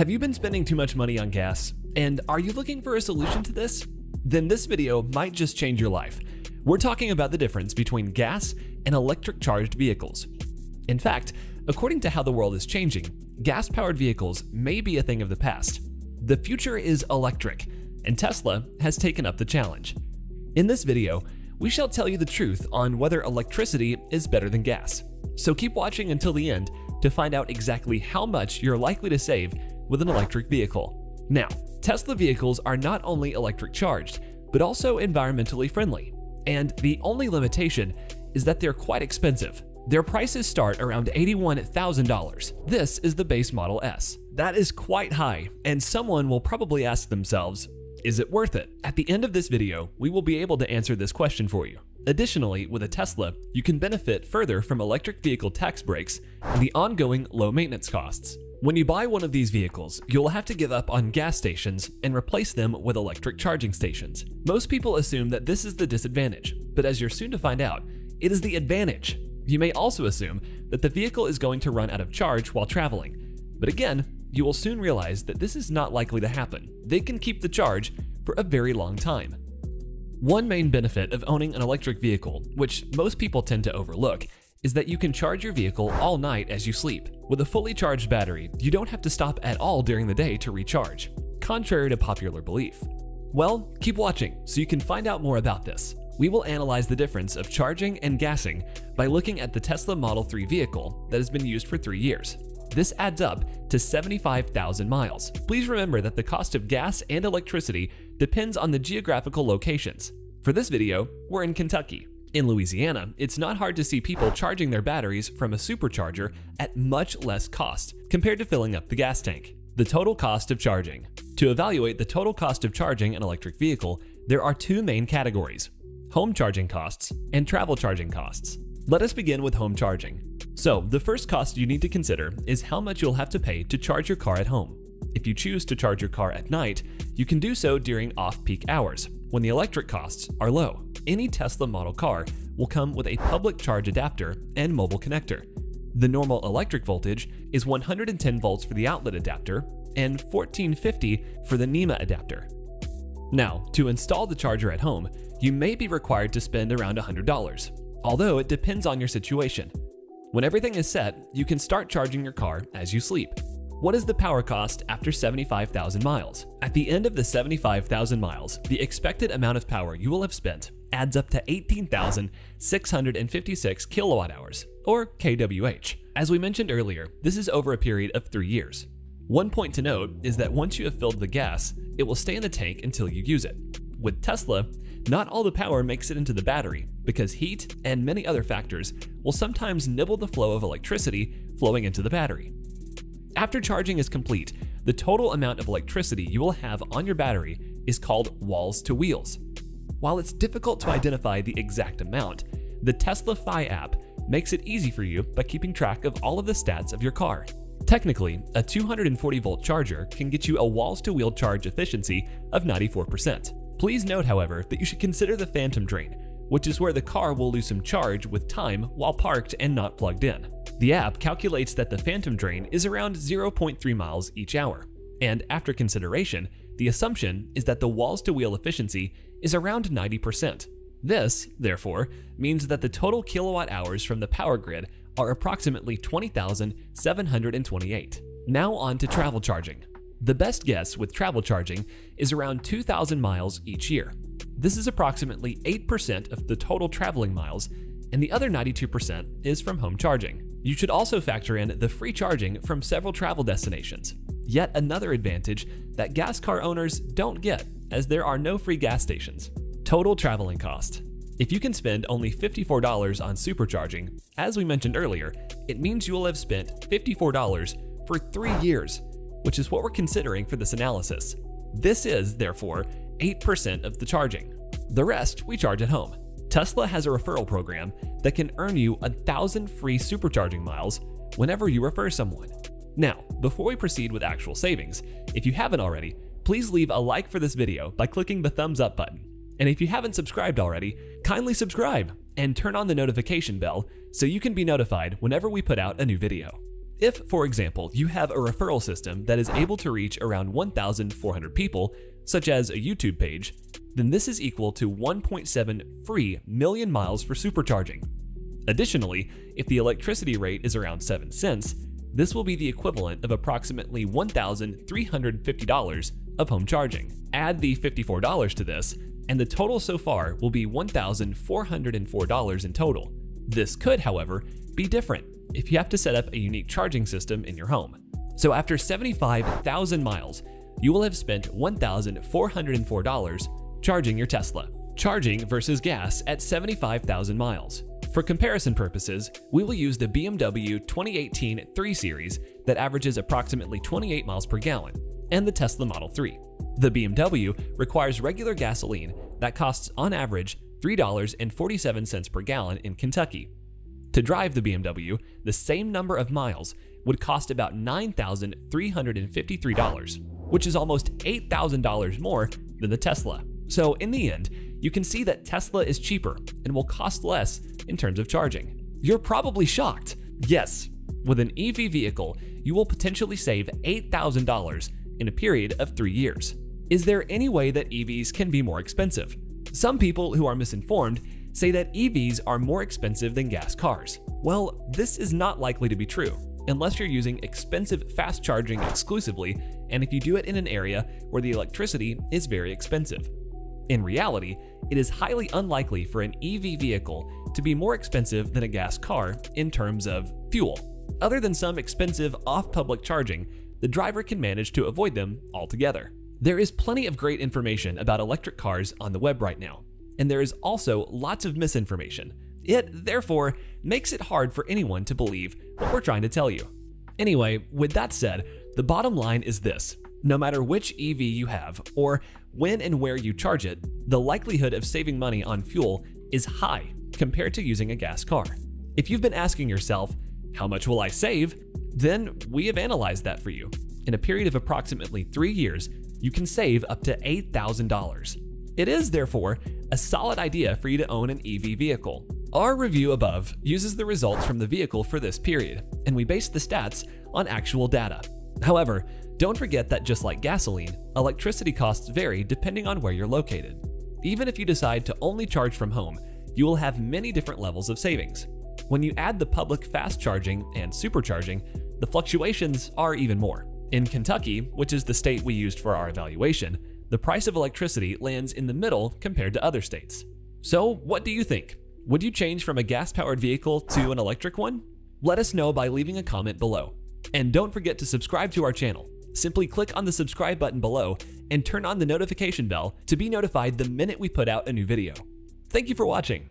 Have you been spending too much money on gas? And are you looking for a solution to this? Then this video might just change your life. We're talking about the difference between gas and electric charged vehicles. In fact, according to how the world is changing, gas powered vehicles may be a thing of the past. The future is electric, and Tesla has taken up the challenge. In this video, we shall tell you the truth on whether electricity is better than gas. So keep watching until the end to find out exactly how much you're likely to save with an electric vehicle. Now, Tesla vehicles are not only electric charged, but also environmentally friendly. And the only limitation is that they're quite expensive. Their prices start around $81,000. This is the base Model S. That is quite high, and someone will probably ask themselves, is it worth it? At the end of this video, we will be able to answer this question for you. Additionally, with a Tesla, you can benefit further from electric vehicle tax breaks and the ongoing low maintenance costs. When you buy one of these vehicles, you'll have to give up on gas stations and replace them with electric charging stations. Most people assume that this is the disadvantage, but as you're soon to find out, it is the advantage. You may also assume that the vehicle is going to run out of charge while traveling. But again, you will soon realize that this is not likely to happen. They can keep the charge for a very long time. One main benefit of owning an electric vehicle, which most people tend to overlook, is that you can charge your vehicle all night as you sleep. With a fully charged battery, you don't have to stop at all during the day to recharge, contrary to popular belief. Well, keep watching so you can find out more about this. We will analyze the difference of charging and gassing by looking at the Tesla Model 3 vehicle that has been used for three years. This adds up to 75,000 miles. Please remember that the cost of gas and electricity depends on the geographical locations. For this video, we're in Kentucky, in Louisiana, it's not hard to see people charging their batteries from a supercharger at much less cost compared to filling up the gas tank. The total cost of charging. To evaluate the total cost of charging an electric vehicle, there are two main categories home charging costs and travel charging costs. Let us begin with home charging. So, the first cost you need to consider is how much you'll have to pay to charge your car at home. If you choose to charge your car at night, you can do so during off peak hours, when the electric costs are low. Any Tesla model car will come with a public charge adapter and mobile connector. The normal electric voltage is 110 volts for the outlet adapter and 1450 for the NEMA adapter. Now, to install the charger at home, you may be required to spend around $100, although it depends on your situation. When everything is set, you can start charging your car as you sleep. What is the power cost after 75,000 miles? At the end of the 75,000 miles, the expected amount of power you will have spent adds up to 18,656 kilowatt hours, or kWh. As we mentioned earlier, this is over a period of three years. One point to note is that once you have filled the gas, it will stay in the tank until you use it. With Tesla, not all the power makes it into the battery because heat and many other factors will sometimes nibble the flow of electricity flowing into the battery. After charging is complete, the total amount of electricity you will have on your battery is called walls to wheels. While it's difficult to identify the exact amount, the TeslaFi app makes it easy for you by keeping track of all of the stats of your car. Technically, a 240 volt charger can get you a walls to wheel charge efficiency of 94%. Please note, however, that you should consider the phantom drain, which is where the car will lose some charge with time while parked and not plugged in. The app calculates that the phantom drain is around 0.3 miles each hour, and after consideration, the assumption is that the walls to wheel efficiency is around 90%. This, therefore, means that the total kilowatt hours from the power grid are approximately 20,728. Now on to travel charging. The best guess with travel charging is around 2,000 miles each year. This is approximately 8% of the total traveling miles, and the other 92% is from home charging. You should also factor in the free charging from several travel destinations. Yet another advantage that gas car owners don't get, as there are no free gas stations. Total traveling cost. If you can spend only $54 on supercharging, as we mentioned earlier, it means you will have spent $54 for three years, which is what we're considering for this analysis. This is, therefore, 8% of the charging. The rest we charge at home. Tesla has a referral program that can earn you a thousand free supercharging miles whenever you refer someone. Now, before we proceed with actual savings, if you haven't already, please leave a like for this video by clicking the thumbs up button. And if you haven't subscribed already, kindly subscribe and turn on the notification bell so you can be notified whenever we put out a new video. If, for example, you have a referral system that is able to reach around 1,400 people, such as a YouTube page, then this is equal to 1.7 free million miles for supercharging. Additionally, if the electricity rate is around 7 cents, this will be the equivalent of approximately $1,350 of home charging. Add the $54 to this, and the total so far will be $1,404 in total. This could, however, be different if you have to set up a unique charging system in your home. So after 75,000 miles, you will have spent $1,404 charging your Tesla. Charging versus gas at 75,000 miles. For comparison purposes, we will use the BMW 2018 3 Series that averages approximately 28 miles per gallon, and the Tesla Model 3. The BMW requires regular gasoline that costs on average $3.47 per gallon in Kentucky. To drive the BMW, the same number of miles would cost about $9,353, which is almost $8,000 more than the Tesla. So in the end, you can see that Tesla is cheaper and will cost less in terms of charging. You're probably shocked. Yes, with an EV vehicle, you will potentially save $8,000 in a period of three years. Is there any way that EVs can be more expensive? Some people who are misinformed say that EVs are more expensive than gas cars. Well, this is not likely to be true, unless you're using expensive fast charging exclusively, and if you do it in an area where the electricity is very expensive. In reality, it is highly unlikely for an EV vehicle to be more expensive than a gas car in terms of fuel. Other than some expensive off-public charging, the driver can manage to avoid them altogether. There is plenty of great information about electric cars on the web right now, and there is also lots of misinformation. It, therefore, makes it hard for anyone to believe what we're trying to tell you. Anyway, with that said, the bottom line is this no matter which EV you have, or when and where you charge it, the likelihood of saving money on fuel is high compared to using a gas car. If you've been asking yourself, how much will I save? Then we have analyzed that for you. In a period of approximately three years, you can save up to $8,000. It is, therefore, a solid idea for you to own an EV vehicle. Our review above uses the results from the vehicle for this period, and we base the stats on actual data. However, don't forget that just like gasoline, electricity costs vary depending on where you're located. Even if you decide to only charge from home, you will have many different levels of savings. When you add the public fast charging and supercharging, the fluctuations are even more. In Kentucky, which is the state we used for our evaluation, the price of electricity lands in the middle compared to other states. So, what do you think? Would you change from a gas powered vehicle to an electric one? Let us know by leaving a comment below. And don't forget to subscribe to our channel. Simply click on the subscribe button below and turn on the notification bell to be notified the minute we put out a new video. Thank you for watching.